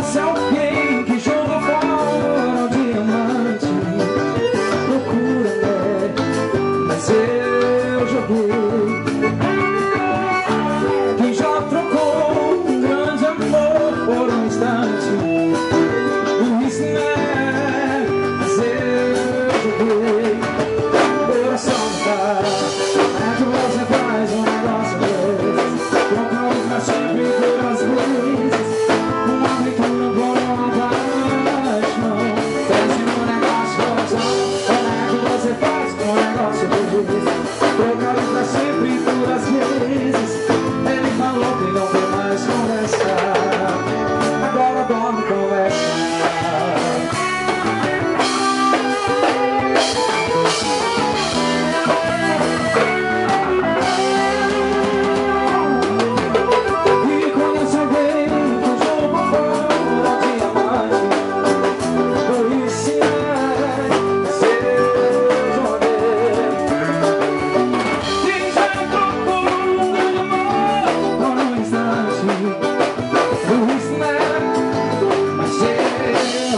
Conhece alguém que jogou fora o diamante Loucura, né? Mas eu joguei Quem já trocou um grande amor por um instante Isso né? Mas eu joguei